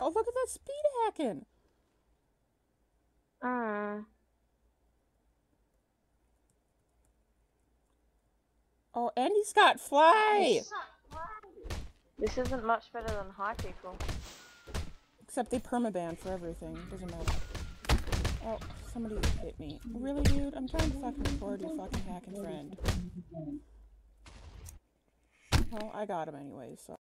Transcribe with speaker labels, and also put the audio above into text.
Speaker 1: Oh, look at that speed hacking.
Speaker 2: Uh,
Speaker 1: Oh, and he's got fly.
Speaker 2: this isn't much better than Hypixel.
Speaker 1: Except they permaban for everything. Doesn't matter. Oh, somebody hit me. Really, dude? I'm trying to fucking record your fucking hacking friend. Well, I got him anyways, so.